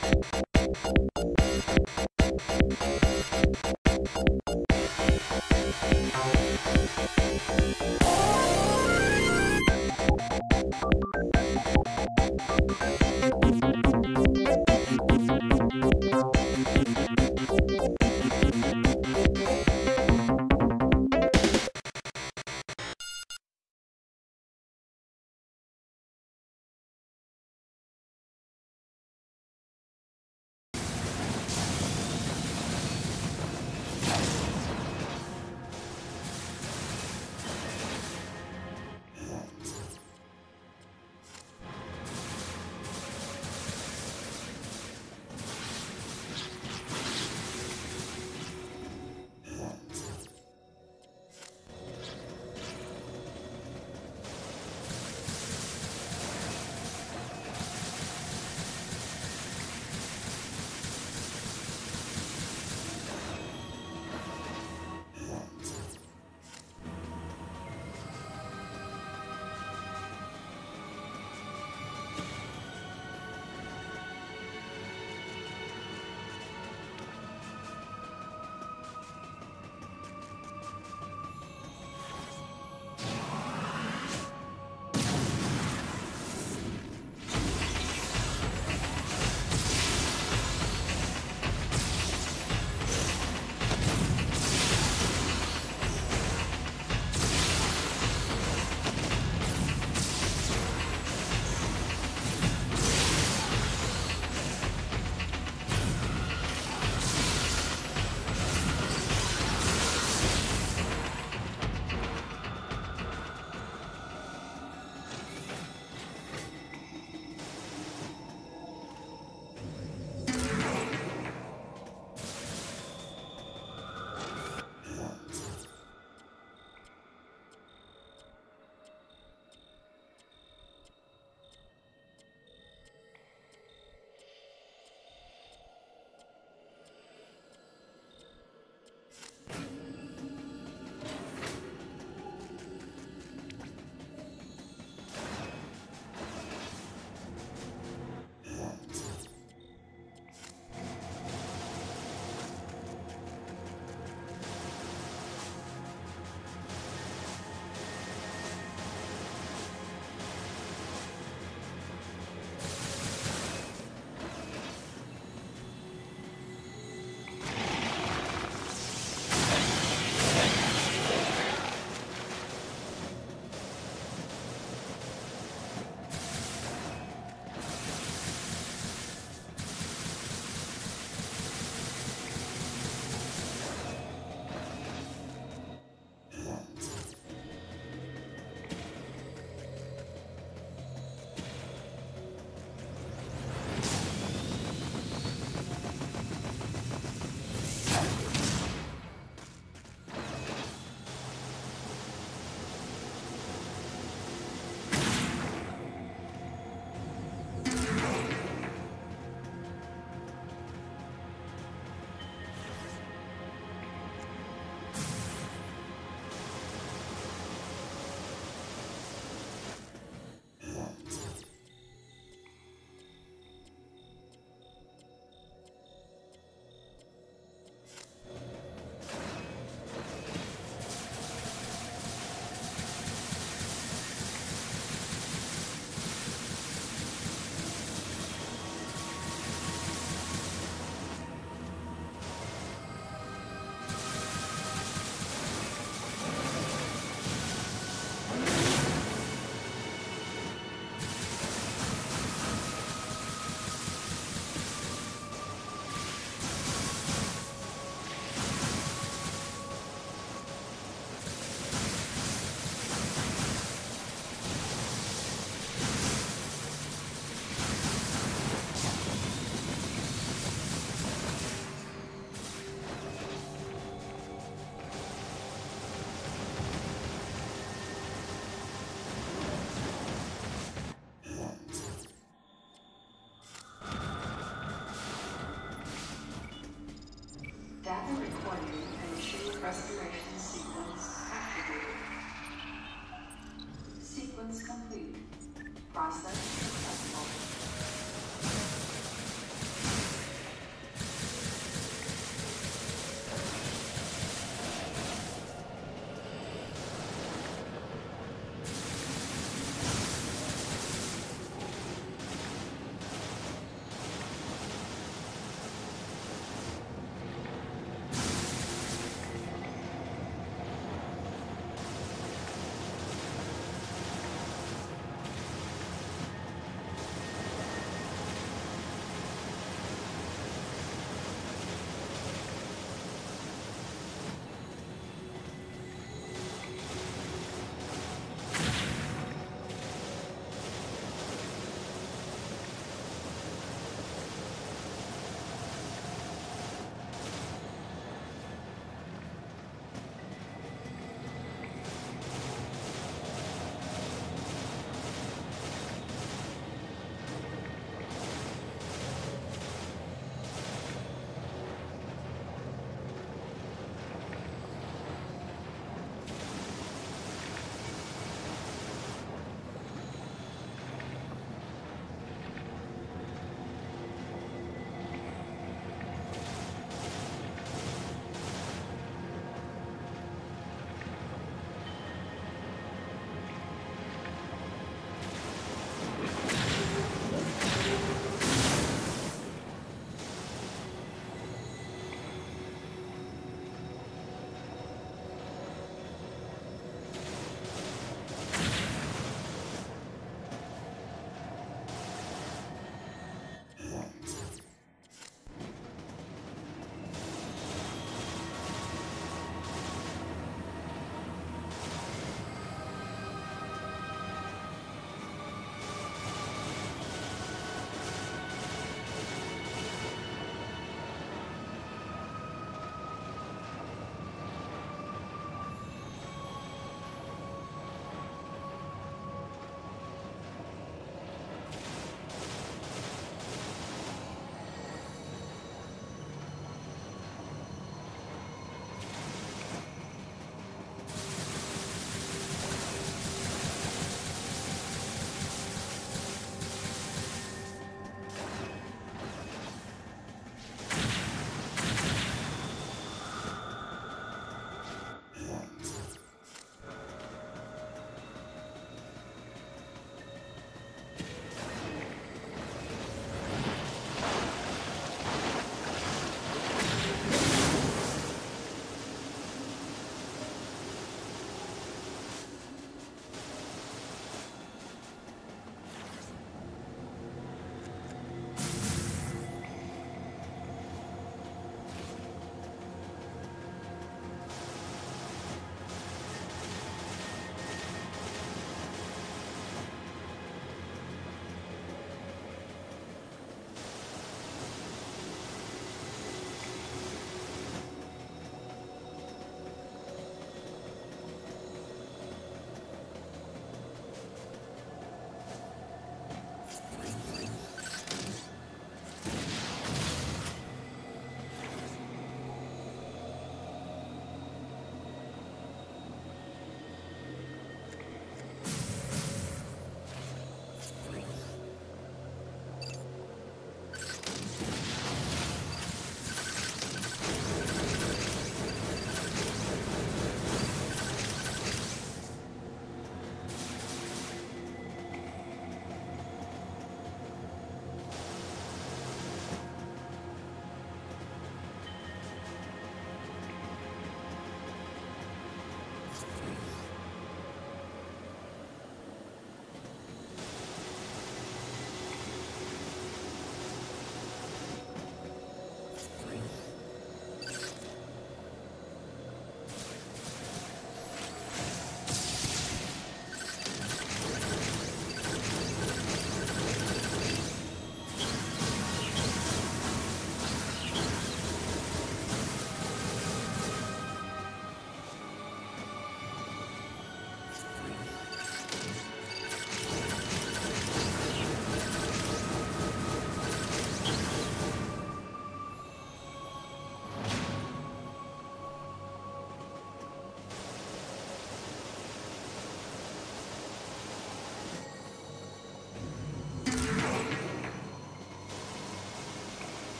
Process successful.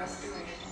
простыми.